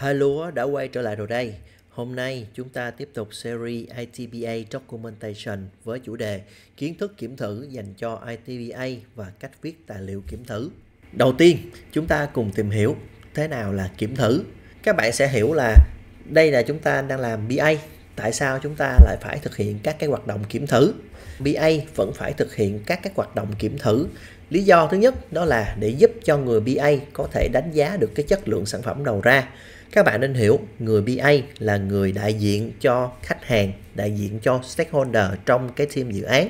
Hello đã quay trở lại rồi đây. Hôm nay chúng ta tiếp tục series ITBA Documentation với chủ đề kiến thức kiểm thử dành cho ITBA và cách viết tài liệu kiểm thử. Đầu tiên, chúng ta cùng tìm hiểu thế nào là kiểm thử. Các bạn sẽ hiểu là đây là chúng ta đang làm BA. Tại sao chúng ta lại phải thực hiện các cái hoạt động kiểm thử? BA vẫn phải thực hiện các cái hoạt động kiểm thử. Lý do thứ nhất đó là để giúp cho người BA có thể đánh giá được cái chất lượng sản phẩm đầu ra. Các bạn nên hiểu, người BA là người đại diện cho khách hàng, đại diện cho stakeholder trong cái team dự án.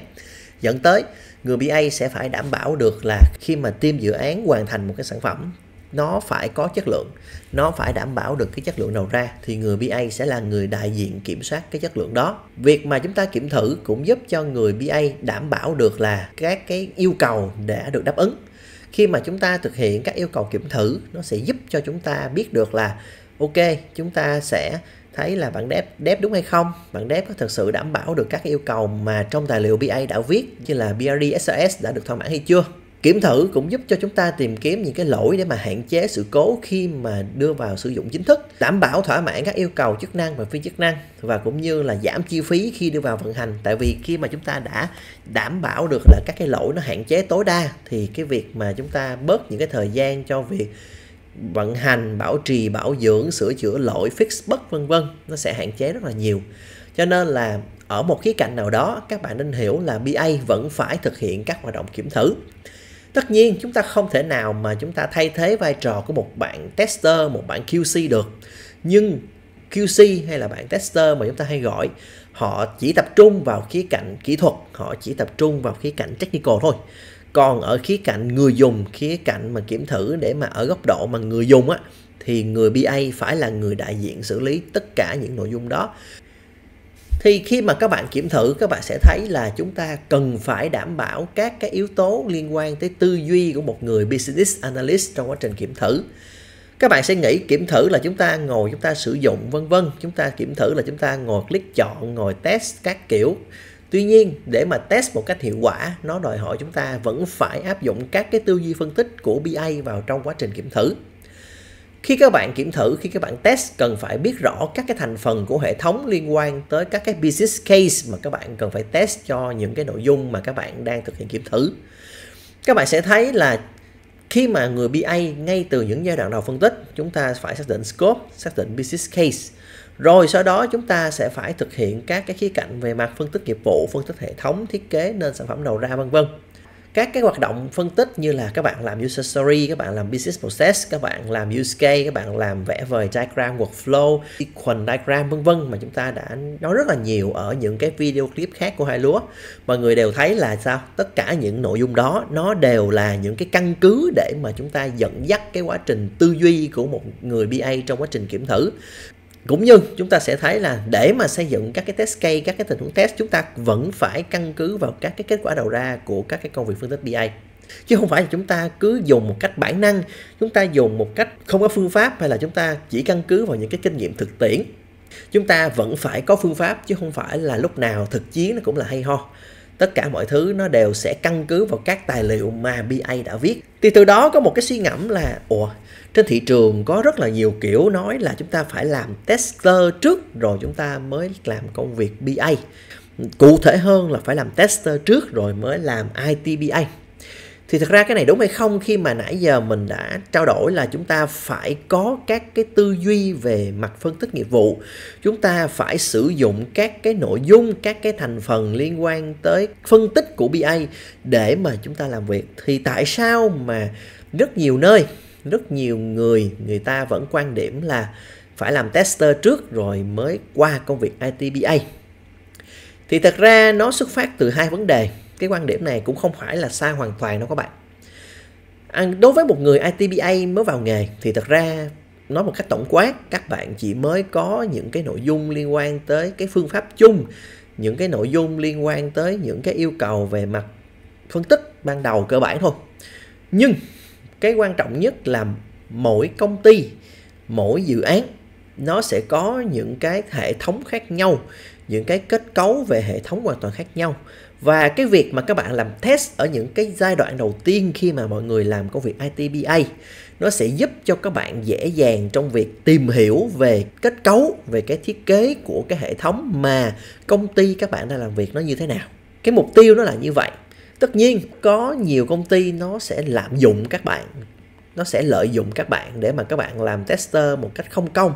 Dẫn tới, người BA sẽ phải đảm bảo được là khi mà team dự án hoàn thành một cái sản phẩm nó phải có chất lượng. Nó phải đảm bảo được cái chất lượng đầu ra, thì người BA sẽ là người đại diện kiểm soát cái chất lượng đó. Việc mà chúng ta kiểm thử cũng giúp cho người BA đảm bảo được là các cái yêu cầu đã được đáp ứng. Khi mà chúng ta thực hiện các yêu cầu kiểm thử, nó sẽ giúp cho chúng ta biết được là, ok, chúng ta sẽ thấy là bạn đép đép đúng hay không? Bạn đép có thực sự đảm bảo được các yêu cầu mà trong tài liệu BA đã viết như là BRD SRS đã được thỏa mãn hay chưa? Kiểm thử cũng giúp cho chúng ta tìm kiếm những cái lỗi để mà hạn chế sự cố khi mà đưa vào sử dụng chính thức, đảm bảo thỏa mãn các yêu cầu chức năng và phi chức năng và cũng như là giảm chi phí khi đưa vào vận hành. Tại vì khi mà chúng ta đã đảm bảo được là các cái lỗi nó hạn chế tối đa thì cái việc mà chúng ta bớt những cái thời gian cho việc vận hành bảo trì bảo dưỡng sửa chữa lỗi fix bug vân vân nó sẽ hạn chế rất là nhiều. Cho nên là ở một khía cạnh nào đó các bạn nên hiểu là BA vẫn phải thực hiện các hoạt động kiểm thử tất nhiên, chúng ta không thể nào mà chúng ta thay thế vai trò của một bạn tester, một bạn QC được. Nhưng QC hay là bạn tester mà chúng ta hay gọi, họ chỉ tập trung vào khía cạnh kỹ thuật, họ chỉ tập trung vào khía cạnh technical thôi. Còn ở khía cạnh người dùng, khía cạnh mà kiểm thử để mà ở góc độ mà người dùng á, thì người BA phải là người đại diện xử lý tất cả những nội dung đó thì khi mà các bạn kiểm thử các bạn sẽ thấy là chúng ta cần phải đảm bảo các cái yếu tố liên quan tới tư duy của một người business analyst trong quá trình kiểm thử. Các bạn sẽ nghĩ kiểm thử là chúng ta ngồi chúng ta sử dụng vân vân. Chúng ta kiểm thử là chúng ta ngồi click chọn ngồi test các kiểu. Tuy nhiên, để mà test một cách hiệu quả, nó đòi hỏi chúng ta vẫn phải áp dụng các cái tư duy phân tích của BA vào trong quá trình kiểm thử. Khi các bạn kiểm thử, khi các bạn test cần phải biết rõ các cái thành phần của hệ thống liên quan tới các cái business case mà các bạn cần phải test cho những cái nội dung mà các bạn đang thực hiện kiểm thử. Các bạn sẽ thấy là khi mà người BA ngay từ những giai đoạn đầu phân tích, chúng ta phải xác định scope, xác định business case rồi sau đó chúng ta sẽ phải thực hiện các cái khía cạnh về mặt phân tích nghiệp vụ, phân tích hệ thống, thiết kế nên sản phẩm đầu ra vân vân. Các cái hoạt động phân tích như là các bạn làm user story, các bạn làm business process, các bạn làm use case, các bạn làm vẽ vời diagram workflow, sequence diagram vân vân mà chúng ta đã nói rất là nhiều ở những cái video clip khác của hai lúa. Mọi người đều thấy là sao? Tất cả những nội dung đó nó đều là những cái căn cứ để mà chúng ta dẫn dắt cái quá trình tư duy của một người BA trong quá trình kiểm thử cũng như chúng ta sẽ thấy là để mà xây dựng các cái test case, các cái tình huống test, chúng ta vẫn phải căn cứ vào các cái kết quả đầu ra của các cái công việc phân tích BI. Chứ không phải là chúng ta cứ dùng một cách bản năng, chúng ta dùng một cách không có phương pháp hay là chúng ta chỉ căn cứ vào những cái kinh nghiệm thực tiễn. Chúng ta vẫn phải có phương pháp chứ không phải là lúc nào thực chiến nó cũng là hay ho. Tất cả mọi thứ nó đều sẽ căn cứ vào các tài liệu mà BA đã viết. Thì từ đó có một cái suy ngẫm là, ủa trên thị trường có rất là nhiều kiểu nói là chúng ta phải làm tester trước rồi chúng ta mới làm công việc BA cụ thể hơn là phải làm tester trước rồi mới làm ITBA thì thật ra cái này đúng hay không khi mà nãy giờ mình đã trao đổi là chúng ta phải có các cái tư duy về mặt phân tích nghiệp vụ. Chúng ta phải sử dụng các cái nội dung, các cái thành phần liên quan tới phân tích của BA để mà chúng ta làm việc. Thì tại sao mà rất nhiều nơi rất nhiều người người ta vẫn quan điểm là phải làm tester trước rồi mới qua công việc ITBA thì thật ra nó xuất phát từ hai vấn đề. Cái quan điểm này cũng không phải là sai hoàn toàn đâu các bạn. À, đối với một người ITBA mới vào nghề thì thật ra nói một cách tổng quát các bạn chỉ mới có những cái nội dung liên quan tới cái phương pháp chung những cái nội dung liên quan tới những cái yêu cầu về mặt phân tích ban đầu cơ bản thôi. Nhưng cái quan trọng nhất là mỗi công ty, mỗi dự án, nó sẽ có những cái hệ thống khác nhau, những cái kết cấu về hệ thống hoàn toàn khác nhau. Và cái việc mà các bạn làm test ở những cái giai đoạn đầu tiên khi mà mọi người làm công việc ITBA nó sẽ giúp cho các bạn dễ dàng trong việc tìm hiểu về kết cấu, về cái thiết kế của cái hệ thống mà công ty các bạn đang làm việc nó như thế nào. Cái mục tiêu nó là như vậy tất nhiên có nhiều công ty nó sẽ lạm dụng các bạn. Nó sẽ lợi dụng các bạn để mà các bạn làm tester một cách không công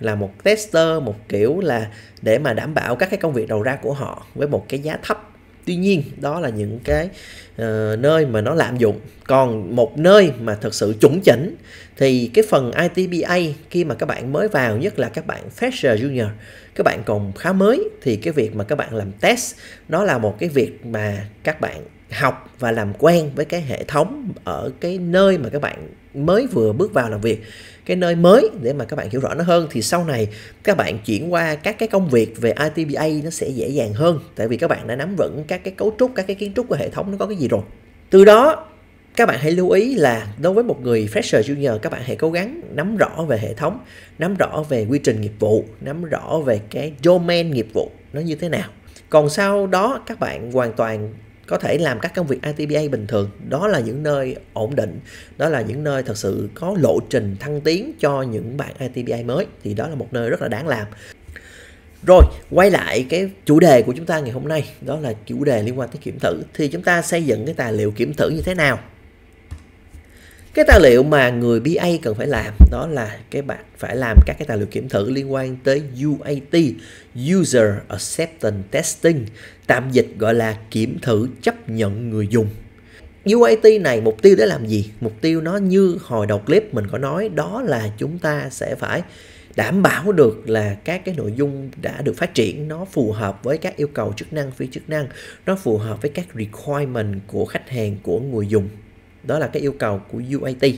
là một tester một kiểu là để mà đảm bảo các cái công việc đầu ra của họ với một cái giá thấp. Tuy nhiên đó là những cái uh, nơi mà nó lạm dụng. Còn một nơi mà thật sự chuẩn chỉnh thì cái phần ITBA khi mà các bạn mới vào nhất là các bạn fresher junior các bạn còn khá mới thì cái việc mà các bạn làm test nó là một cái việc mà các bạn học và làm quen với cái hệ thống ở cái nơi mà các bạn mới vừa bước vào làm việc, cái nơi mới để mà các bạn hiểu rõ nó hơn, thì sau này các bạn chuyển qua các cái công việc về ITBA nó sẽ dễ dàng hơn. Tại vì các bạn đã nắm vững các cái cấu trúc, các cái kiến trúc của hệ thống nó có cái gì rồi. Từ đó, các bạn hãy lưu ý là đối với một người fresher, junior, các bạn hãy cố gắng nắm rõ về hệ thống, nắm rõ về quy trình nghiệp vụ, nắm rõ về cái domain nghiệp vụ nó như thế nào. Còn sau đó, các bạn hoàn toàn có thể làm các công việc ITBA bình thường. Đó là những nơi ổn định, đó là những nơi thật sự có lộ trình thăng tiến cho những bạn ITBA mới. Thì đó là một nơi rất là đáng làm. Rồi, quay lại cái chủ đề của chúng ta ngày hôm nay, đó là chủ đề liên quan tới kiểm thử. Thì chúng ta xây dựng cái tài liệu kiểm thử như thế nào? Cái tài liệu mà người BA cần phải làm đó là cái bạn phải làm các cái tài liệu kiểm thử liên quan tới UAT User Acceptance Testing, tạm dịch gọi là kiểm thử chấp nhận người dùng. UAT này mục tiêu để làm gì? Mục tiêu nó như hồi đầu clip mình có nói, đó là chúng ta sẽ phải đảm bảo được là các cái nội dung đã được phát triển, nó phù hợp với các yêu cầu chức năng, phi chức năng, nó phù hợp với các requirement của khách hàng, của người dùng đó là cái yêu cầu của UAT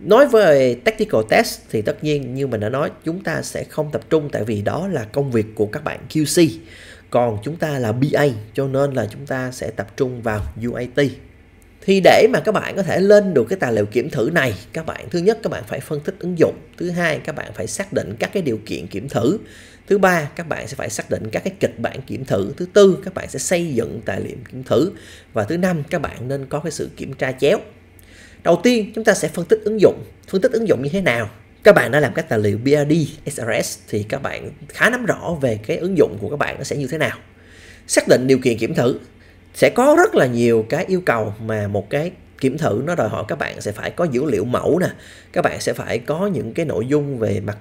nói về technical test thì tất nhiên như mình đã nói, chúng ta sẽ không tập trung tại vì đó là công việc của các bạn QC còn chúng ta là BA cho nên là chúng ta sẽ tập trung vào UAT thì để mà các bạn có thể lên được cái tài liệu kiểm thử này, các bạn, thứ nhất các bạn phải phân tích ứng dụng, thứ hai các bạn phải xác định các cái điều kiện kiểm thử thứ ba các bạn sẽ phải xác định các cái kịch bản kiểm thử. Thứ tư các bạn sẽ xây dựng tài liệu kiểm thử. Và thứ năm các bạn nên có cái sự kiểm tra chéo. Đầu tiên chúng ta sẽ phân tích ứng dụng. Phân tích ứng dụng như thế nào? Các bạn đã làm các tài liệu BRD, SRS thì các bạn khá nắm rõ về cái ứng dụng của các bạn nó sẽ như thế nào. Xác định điều kiện kiểm thử. Sẽ có rất là nhiều cái yêu cầu mà một cái kiểm thử nó đòi hỏi các bạn sẽ phải có dữ liệu mẫu nè. Các bạn sẽ phải có những cái nội dung về mặt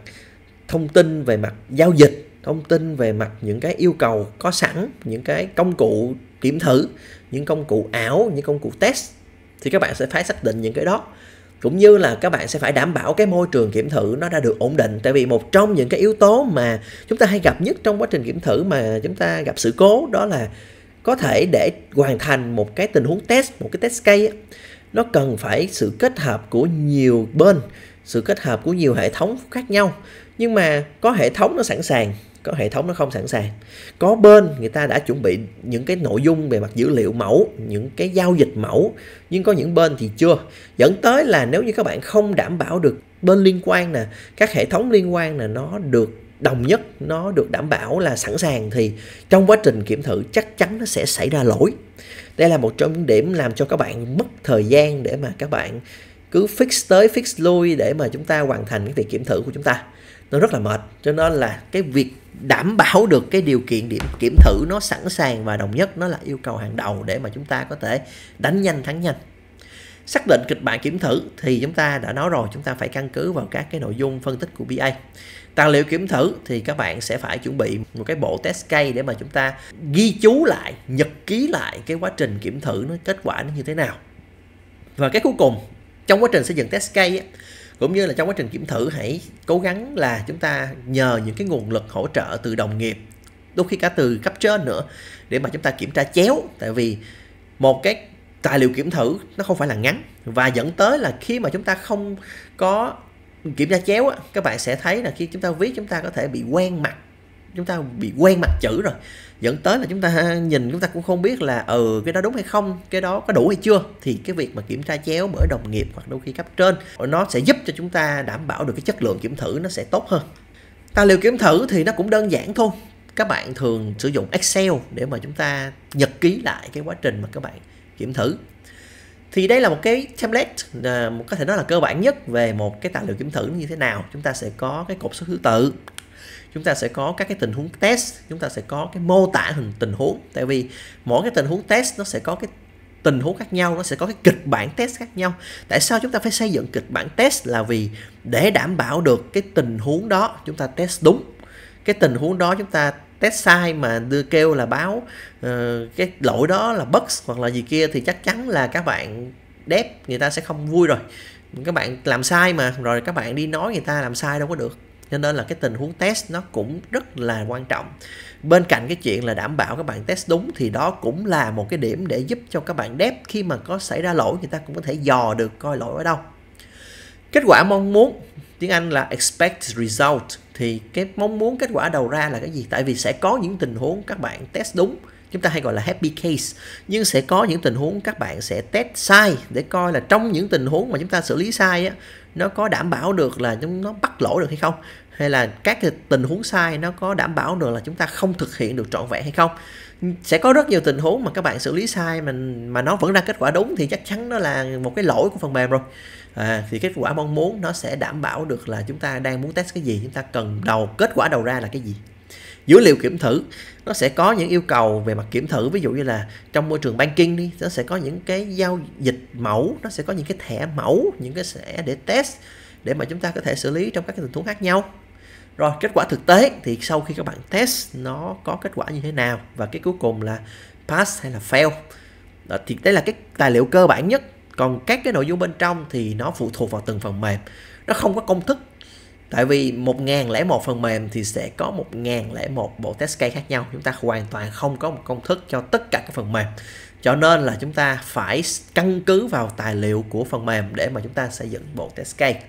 thông tin về mặt giao dịch, thông tin về mặt những cái yêu cầu có sẵn, những cái công cụ kiểm thử, những công cụ ảo, những công cụ test, thì các bạn sẽ phải xác định những cái đó. Cũng như là các bạn sẽ phải đảm bảo cái môi trường kiểm thử nó đã được ổn định. Tại vì một trong những cái yếu tố mà chúng ta hay gặp nhất trong quá trình kiểm thử mà chúng ta gặp sự cố đó là có thể để hoàn thành một cái tình huống test, một cái test case nó cần phải sự kết hợp của nhiều bên, sự kết hợp của nhiều hệ thống khác nhau nhưng mà có hệ thống nó sẵn sàng, có hệ thống nó không sẵn sàng. Có bên người ta đã chuẩn bị những cái nội dung về mặt dữ liệu mẫu, những cái giao dịch mẫu, nhưng có những bên thì chưa. Dẫn tới là nếu như các bạn không đảm bảo được bên liên quan nè, các hệ thống liên quan là nó được đồng nhất, nó được đảm bảo là sẵn sàng, thì trong quá trình kiểm thử chắc chắn nó sẽ xảy ra lỗi. Đây là một trong những điểm làm cho các bạn mất thời gian để mà các bạn cứ fix tới fix lui để mà chúng ta hoàn thành cái việc kiểm thử của chúng ta. Nó rất là mệt, cho nên là cái việc đảm bảo được cái điều kiện điểm kiểm thử nó sẵn sàng và đồng nhất nó là yêu cầu hàng đầu để mà chúng ta có thể đánh nhanh thắng nhanh. Xác định kịch bản kiểm thử thì chúng ta đã nói rồi, chúng ta phải căn cứ vào các cái nội dung phân tích của BA tài liệu kiểm thử thì các bạn sẽ phải chuẩn bị một cái bộ test case để mà chúng ta ghi chú lại, nhật ký lại cái quá trình kiểm thử nó kết quả nó như thế nào. Và cái cuối cùng trong quá trình xây dựng test case cũng như là trong quá trình kiểm thử, hãy cố gắng là chúng ta nhờ những cái nguồn lực hỗ trợ từ đồng nghiệp, đôi khi cả từ cấp trên nữa, để mà chúng ta kiểm tra chéo. Tại vì một cái tài liệu kiểm thử nó không phải là ngắn, và dẫn tới là khi mà chúng ta không có kiểm tra chéo các bạn sẽ thấy là khi chúng ta viết, chúng ta có thể bị quen mặt chúng ta bị quen mặt chữ rồi. Dẫn tới là chúng ta nhìn, chúng ta cũng không biết là ừ cái đó đúng hay không, cái đó có đủ hay chưa. Thì cái việc mà kiểm tra chéo bởi đồng nghiệp hoặc đôi khi cấp trên, nó sẽ giúp cho chúng ta đảm bảo được cái chất lượng kiểm thử nó sẽ tốt hơn. Tài liệu kiểm thử thì nó cũng đơn giản thôi. Các bạn thường sử dụng Excel để mà chúng ta nhật ký lại cái quá trình mà các bạn kiểm thử. Thì đây là một cái template à, một, có thể nói là cơ bản nhất về một cái tài liệu kiểm thử như thế nào. Chúng ta sẽ có cái cột số thứ tự chúng ta sẽ có các cái tình huống test chúng ta sẽ có cái mô tả hình tình huống. Tại vì mỗi cái tình huống test nó sẽ có cái tình huống khác nhau nó sẽ có cái kịch bản test khác nhau. Tại sao chúng ta phải xây dựng kịch bản test? Là vì để đảm bảo được cái tình huống đó chúng ta test đúng. Cái tình huống đó chúng ta test sai mà đưa kêu là báo uh, cái lỗi đó là bugs hoặc là gì kia thì chắc chắn là các bạn đép người ta sẽ không vui rồi. Các bạn làm sai mà rồi các bạn đi nói người ta làm sai đâu có được cho nên là cái tình huống test nó cũng rất là quan trọng. Bên cạnh cái chuyện là đảm bảo các bạn test đúng thì đó cũng là một cái điểm để giúp cho các bạn dev khi mà có xảy ra lỗi, người ta cũng có thể dò được coi lỗi ở đâu. Kết quả mong muốn, tiếng Anh là expect result, thì cái mong muốn kết quả đầu ra là cái gì? Tại vì sẽ có những tình huống các bạn test đúng, chúng ta hay gọi là happy case, nhưng sẽ có những tình huống các bạn sẽ test sai để coi là trong những tình huống mà chúng ta xử lý sai á, nó có đảm bảo được là chúng nó bắt lỗi được hay không? Hay là các cái tình huống sai nó có đảm bảo được là chúng ta không thực hiện được trọn vẹn hay không? Sẽ có rất nhiều tình huống mà các bạn xử lý sai mà mà nó vẫn ra kết quả đúng thì chắc chắn nó là một cái lỗi của phần mềm rồi. À, thì kết quả mong muốn nó sẽ đảm bảo được là chúng ta đang muốn test cái gì chúng ta cần đầu kết quả đầu ra là cái gì. Dữ liệu kiểm thử nó sẽ có những yêu cầu về mặt kiểm thử ví dụ như là trong môi trường banking đi nó sẽ có những cái giao dịch mẫu nó sẽ có những cái thẻ mẫu những cái sẽ để test để mà chúng ta có thể xử lý trong các cái tình huống khác nhau rồi kết quả thực tế thì sau khi các bạn test nó có kết quả như thế nào và cái cuối cùng là pass hay là fail. Đó, thì đây là cái tài liệu cơ bản nhất. Còn các cái nội dung bên trong thì nó phụ thuộc vào từng phần mềm. Nó không có công thức. Tại vì một ngàn lẻ một phần mềm thì sẽ có một ngàn lẻ một bộ test case khác nhau. Chúng ta hoàn toàn không có một công thức cho tất cả các phần mềm. Cho nên là chúng ta phải căn cứ vào tài liệu của phần mềm để mà chúng ta xây dựng bộ test case.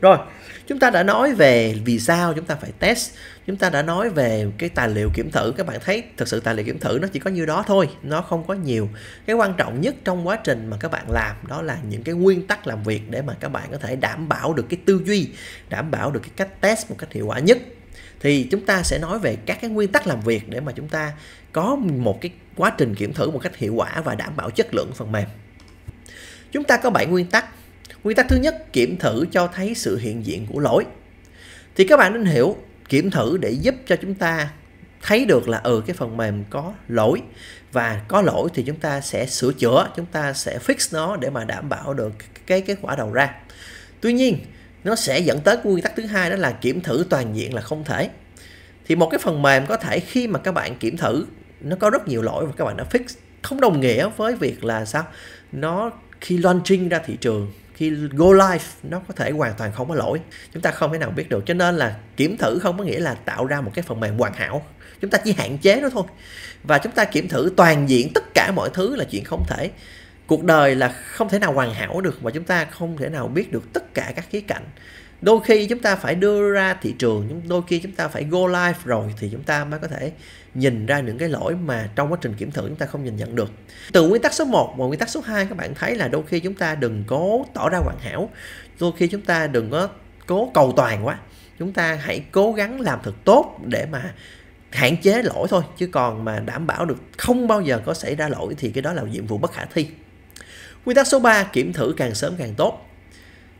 Rồi chúng ta đã nói về vì sao chúng ta phải test. Chúng ta đã nói về cái tài liệu kiểm thử. Các bạn thấy thực sự tài liệu kiểm thử nó chỉ có như đó thôi, nó không có nhiều. Cái quan trọng nhất trong quá trình mà các bạn làm đó là những cái nguyên tắc làm việc để mà các bạn có thể đảm bảo được cái tư duy, đảm bảo được cái cách test một cách hiệu quả nhất. Thì chúng ta sẽ nói về các cái nguyên tắc làm việc để mà chúng ta có một cái quá trình kiểm thử một cách hiệu quả và đảm bảo chất lượng phần mềm. Chúng ta có 7 nguyên tắc. Nguyên tắc thứ nhất, kiểm thử cho thấy sự hiện diện của lỗi. Thì các bạn nên hiểu, kiểm thử để giúp cho chúng ta thấy được là ừ cái phần mềm có lỗi và có lỗi thì chúng ta sẽ sửa chữa, chúng ta sẽ fix nó để mà đảm bảo được cái kết quả đầu ra. Tuy nhiên, nó sẽ dẫn tới nguyên tắc thứ hai đó là kiểm thử toàn diện là không thể. Thì một cái phần mềm có thể khi mà các bạn kiểm thử nó có rất nhiều lỗi và các bạn đã fix không đồng nghĩa với việc là sao nó khi launching ra thị trường khi go live, nó có thể hoàn toàn không có lỗi. Chúng ta không thể nào biết được. Cho nên là kiểm thử không có nghĩa là tạo ra một cái phần mềm hoàn hảo. Chúng ta chỉ hạn chế nó thôi. Và chúng ta kiểm thử toàn diện tất cả mọi thứ là chuyện không thể. Cuộc đời là không thể nào hoàn hảo được và chúng ta không thể nào biết được tất cả các khía cạnh. Đôi khi chúng ta phải đưa ra thị trường, đôi khi chúng ta phải go live rồi thì chúng ta mới có thể nhìn ra những cái lỗi mà trong quá trình kiểm thử chúng ta không nhìn nhận được. Từ nguyên tắc số 1 và nguyên tắc số 2 các bạn thấy là đôi khi chúng ta đừng cố tỏ ra hoàn hảo. Đôi khi chúng ta đừng có cố cầu toàn quá. Chúng ta hãy cố gắng làm thật tốt để mà hạn chế lỗi thôi chứ còn mà đảm bảo được không bao giờ có xảy ra lỗi thì cái đó là nhiệm vụ bất khả thi. Nguyên tắc số 3 kiểm thử càng sớm càng tốt.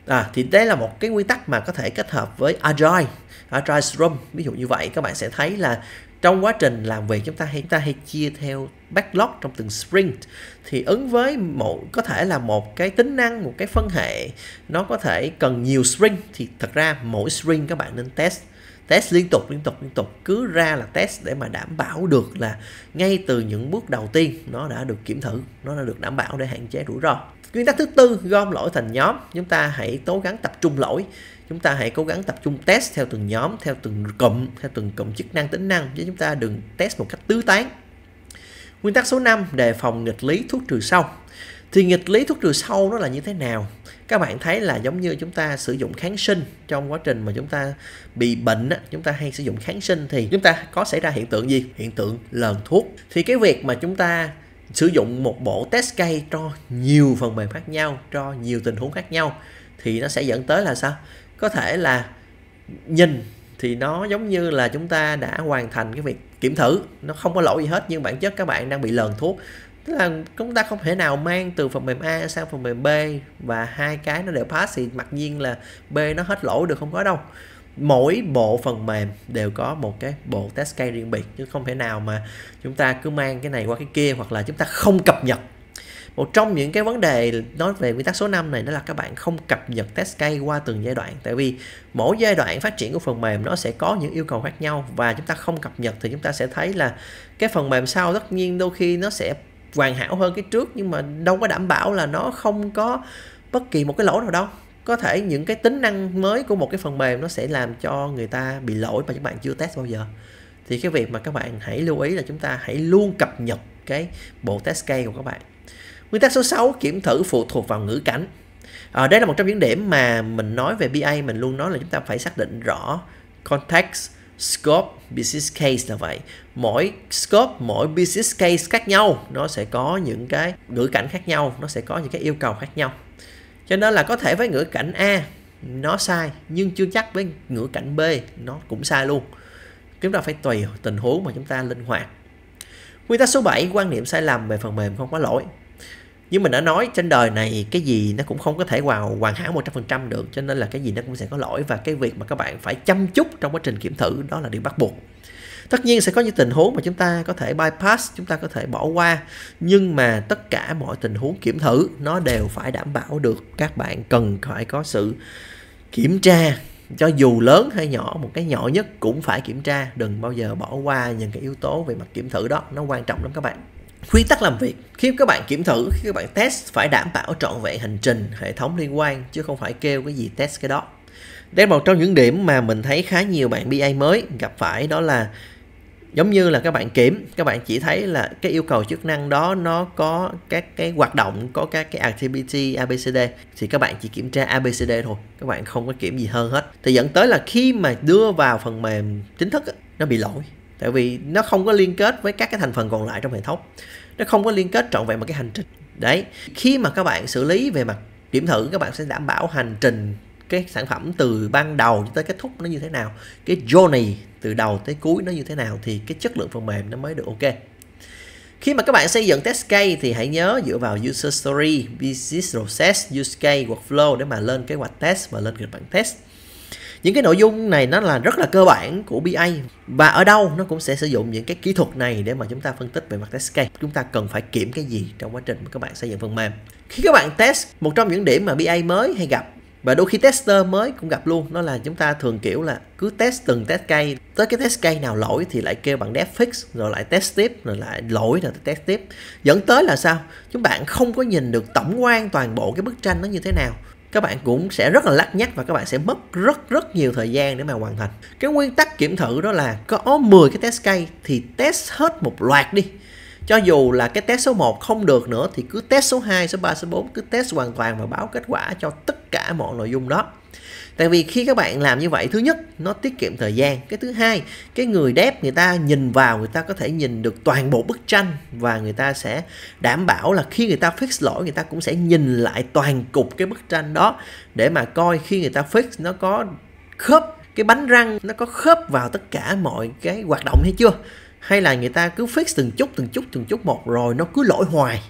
À, thì đây là một cái nguyên tắc mà có thể kết hợp với agile agile scrum. Ví dụ như vậy các bạn sẽ thấy là trong quá trình làm việc, chúng ta hay chúng ta hay chia theo backlog trong từng sprint. Thì ứng với một có thể là một cái tính năng, một cái phân hệ, nó có thể cần nhiều sprint. Thì thật ra mỗi sprint các bạn nên test test liên tục liên tục liên tục. Cứ ra là test để mà đảm bảo được là ngay từ những bước đầu tiên, nó đã được kiểm thử, nó đã được đảm bảo để hạn chế rủi ro nguyên tắc thứ tư, gom lỗi thành nhóm. Chúng ta hãy cố gắng tập trung lỗi. Chúng ta hãy cố gắng tập trung test theo từng nhóm, theo từng cụm, theo từng cụm chức năng tính năng. Chứ chúng ta đừng test một cách tứ tán. Nguyên tắc số 5 đề phòng nghịch lý thuốc trừ sâu. Thì nghịch lý thuốc trừ sâu nó là như thế nào? Các bạn thấy là giống như chúng ta sử dụng kháng sinh trong quá trình mà chúng ta bị bệnh chúng ta hay sử dụng kháng sinh thì chúng ta có xảy ra hiện tượng gì? Hiện tượng lờn thuốc. Thì cái việc mà chúng ta sử dụng một bộ test case cho nhiều phần mềm khác nhau, cho nhiều tình huống khác nhau, thì nó sẽ dẫn tới là sao? Có thể là nhìn thì nó giống như là chúng ta đã hoàn thành cái việc kiểm thử, nó không có lỗi gì hết, nhưng bản chất các bạn đang bị lờn thuốc. Tức là chúng ta không thể nào mang từ phần mềm A sang phần mềm B và hai cái nó đều pass thì mặc nhiên là B nó hết lỗi được không có đâu mỗi bộ phần mềm đều có một cái bộ test case riêng biệt, chứ không thể nào mà chúng ta cứ mang cái này qua cái kia hoặc là chúng ta không cập nhật. Một trong những cái vấn đề nói về nguyên tắc số 5 này đó là các bạn không cập nhật test case qua từng giai đoạn, tại vì mỗi giai đoạn phát triển của phần mềm nó sẽ có những yêu cầu khác nhau và chúng ta không cập nhật thì chúng ta sẽ thấy là cái phần mềm sau tất nhiên đôi khi nó sẽ hoàn hảo hơn cái trước, nhưng mà đâu có đảm bảo là nó không có bất kỳ một cái lỗi nào đâu có thể những cái tính năng mới của một cái phần mềm nó sẽ làm cho người ta bị lỗi mà các bạn chưa test bao giờ. Thì cái việc mà các bạn hãy lưu ý là chúng ta hãy luôn cập nhật cái bộ test case của các bạn. Nguyên tắc số 6 kiểm thử phụ thuộc vào ngữ cảnh. À, đây là một trong những điểm mà mình nói về BA mình luôn nói là chúng ta phải xác định rõ context scope business case là vậy. Mỗi scope mỗi business case khác nhau nó sẽ có những cái ngữ cảnh khác nhau nó sẽ có những cái yêu cầu khác nhau cho nên là có thể với ngữ cảnh A, nó sai, nhưng chưa chắc với ngữ cảnh B, nó cũng sai luôn. Chúng ta phải tùy tình huống mà chúng ta linh hoạt. Nguyên tắc số 7 quan niệm sai lầm về phần mềm không có lỗi. Như mình đã nói, trên đời này cái gì nó cũng không có thể vào hoàn hảo 100% được, cho nên là cái gì nó cũng sẽ có lỗi và cái việc mà các bạn phải chăm chút trong quá trình kiểm thử đó là điều bắt buộc tất nhiên sẽ có những tình huống mà chúng ta có thể bypass, chúng ta có thể bỏ qua. Nhưng mà tất cả mọi tình huống kiểm thử, nó đều phải đảm bảo được các bạn cần phải có sự kiểm tra. Cho dù lớn hay nhỏ, một cái nhỏ nhất cũng phải kiểm tra. Đừng bao giờ bỏ qua những cái yếu tố về mặt kiểm thử đó. Nó quan trọng lắm các bạn. Quy tắc làm việc. Khi các bạn kiểm thử, khi các bạn test, phải đảm bảo trọn vẹn hành trình, hệ thống liên quan, chứ không phải kêu cái gì test cái đó. Đây là một trong những điểm mà mình thấy khá nhiều bạn BA mới gặp phải, đó là giống như là các bạn kiểm, các bạn chỉ thấy là cái yêu cầu chức năng đó nó có các cái hoạt động, có các cái activity abcd thì các bạn chỉ kiểm tra abcd thôi, các bạn không có kiểm gì hơn hết. Thì dẫn tới là khi mà đưa vào phần mềm chính thức nó bị lỗi. Tại vì nó không có liên kết với các cái thành phần còn lại trong hệ thống. Nó không có liên kết trọn vẹn một cái hành trình. Đấy, khi mà các bạn xử lý về mặt kiểm thử, các bạn sẽ đảm bảo hành trình cái sản phẩm từ ban đầu tới kết thúc nó như thế nào cái journey từ đầu tới cuối nó như thế nào thì cái chất lượng phần mềm nó mới được ok. Khi mà các bạn xây dựng test case thì hãy nhớ dựa vào user story, business process, use case, workflow để mà lên kế hoạch test và lên kịch bản test. Những cái nội dung này nó là rất là cơ bản của BA và ở đâu nó cũng sẽ sử dụng những cái kỹ thuật này để mà chúng ta phân tích về mặt test case. Chúng ta cần phải kiểm cái gì trong quá trình mà các bạn xây dựng phần mềm. Khi các bạn test một trong những điểm mà BA mới hay gặp và đôi khi tester mới cũng gặp luôn đó là chúng ta thường kiểu là cứ test từng test cây tới cái test cây nào lỗi thì lại kêu bằng dev fix rồi lại test tiếp rồi lại lỗi rồi test tiếp. Dẫn tới là sao? Chúng bạn không có nhìn được tổng quan toàn bộ cái bức tranh nó như thế nào. Các bạn cũng sẽ rất là lắc nhắc và các bạn sẽ mất rất rất nhiều thời gian để mà hoàn thành. Cái nguyên tắc kiểm thử đó là có 10 cái test cây thì test hết một loạt đi. Cho dù là cái test số 1 không được nữa thì cứ test số 2, số 3, số 4 cứ test hoàn toàn và báo kết quả cho tất cả mọi nội dung đó. Tại vì khi các bạn làm như vậy, thứ nhất, nó tiết kiệm thời gian. Cái thứ hai, cái người đép người ta nhìn vào, người ta có thể nhìn được toàn bộ bức tranh và người ta sẽ đảm bảo là khi người ta fix lỗi, người ta cũng sẽ nhìn lại toàn cục cái bức tranh đó để mà coi khi người ta fix nó có khớp, cái bánh răng nó có khớp vào tất cả mọi cái hoạt động hay chưa? Hay là người ta cứ fix từng chút từng chút từng chút một rồi nó cứ lỗi hoài?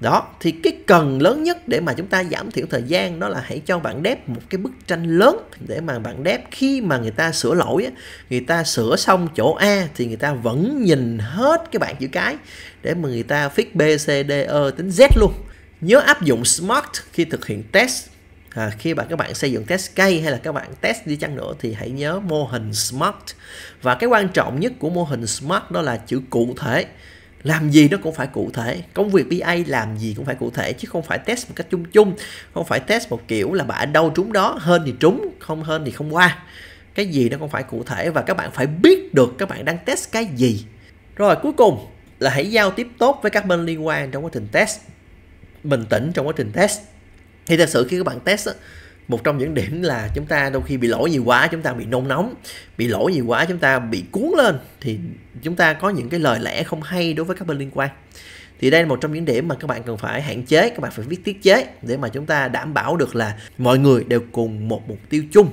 Đó thì cái cần lớn nhất để mà chúng ta giảm thiểu thời gian đó là hãy cho bạn đép một cái bức tranh lớn để mà bạn đép khi mà người ta sửa lỗi người ta sửa xong chỗ A thì người ta vẫn nhìn hết cái bảng chữ cái để mà người ta fix B, C, D, E tính Z luôn. Nhớ áp dụng SMART khi thực hiện test. À, khi bạn các bạn xây dựng test case hay là các bạn test đi chăng nữa thì hãy nhớ mô hình SMART. Và cái quan trọng nhất của mô hình SMART đó là chữ cụ thể làm gì nó cũng phải cụ thể. Công việc BA làm gì cũng phải cụ thể, chứ không phải test một cách chung chung. Không phải test một kiểu là bạn đâu trúng đó hơn thì trúng, không hơn thì không qua. Cái gì nó cũng phải cụ thể và các bạn phải biết được các bạn đang test cái gì. Rồi, cuối cùng là hãy giao tiếp tốt với các bên liên quan trong quá trình test, bình tĩnh trong quá trình test. Thì thật sự khi các bạn test một trong những điểm là chúng ta đôi khi bị lỗi nhiều quá, chúng ta bị nôn nóng, bị lỗi nhiều quá, chúng ta bị cuốn lên, thì chúng ta có những cái lời lẽ không hay đối với các bên liên quan. Thì đây là một trong những điểm mà các bạn cần phải hạn chế, các bạn phải viết tiết chế để mà chúng ta đảm bảo được là mọi người đều cùng một mục tiêu chung.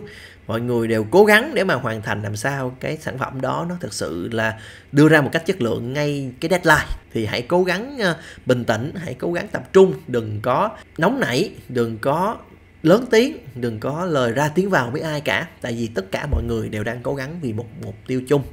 Mọi người đều cố gắng để mà hoàn thành làm sao cái sản phẩm đó nó thực sự là đưa ra một cách chất lượng ngay cái deadline. Thì hãy cố gắng ờ, bình tĩnh, hãy cố gắng tập trung, đừng có nóng nảy, đừng có lớn tiếng, đừng có lời ra tiếng vào với ai cả, tại vì tất cả mọi người đều đang cố gắng vì một mục tiêu chung.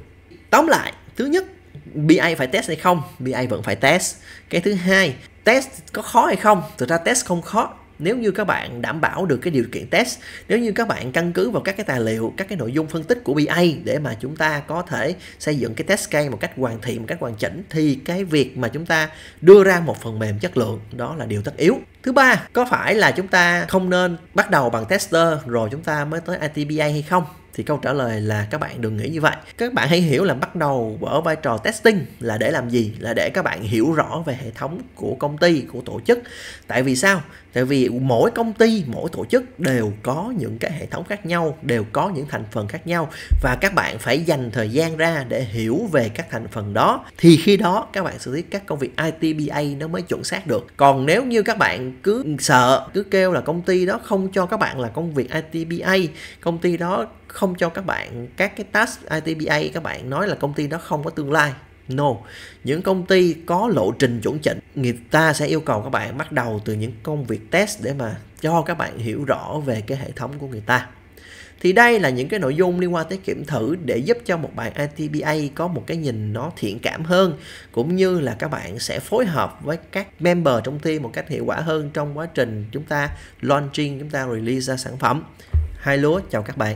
Tóm lại, thứ nhất BA phải test hay không? BA vẫn phải test. Cái thứ hai, test có khó hay không? Thực ra test không khó nếu như các bạn đảm bảo được cái điều kiện test, nếu như các bạn căn cứ vào các cái tài liệu, các cái nội dung phân tích của BA để mà chúng ta có thể xây dựng cái test case một cách hoàn thiện, một cách hoàn chỉnh, thì cái việc mà chúng ta đưa ra một phần mềm chất lượng, đó là điều tất yếu. Thứ ba, có phải là chúng ta không nên bắt đầu bằng tester rồi chúng ta mới tới ITBA hay không? Thì câu trả lời là các bạn đừng nghĩ như vậy. Các bạn hãy hiểu là bắt đầu ở vai trò testing là để làm gì, là để các bạn hiểu rõ về hệ thống của công ty, của tổ chức. Tại vì sao? Tại vì mỗi công ty, mỗi tổ chức đều có những cái hệ thống khác nhau, đều có những thành phần khác nhau. Và các bạn phải dành thời gian ra để hiểu về các thành phần đó. Thì khi đó, các bạn xử lý các công việc ITBA nó mới chuẩn xác được. Còn nếu như các bạn cứ sợ, cứ kêu là công ty đó không cho các bạn là công việc ITBA công ty đó không cho các bạn các cái task ITBA các bạn nói là công ty đó không có tương lai No, những công ty có lộ trình chuẩn chỉnh, người ta sẽ yêu cầu các bạn bắt đầu từ những công việc test để mà cho các bạn hiểu rõ về cái hệ thống của người ta. Thì đây là những cái nội dung liên quan tới kiểm thử để giúp cho một bạn ITBA có một cái nhìn nó thiện cảm hơn cũng như là các bạn sẽ phối hợp với các member trong team một cách hiệu quả hơn trong quá trình chúng ta launching, chúng ta release ra sản phẩm. Hai lúa chào các bạn.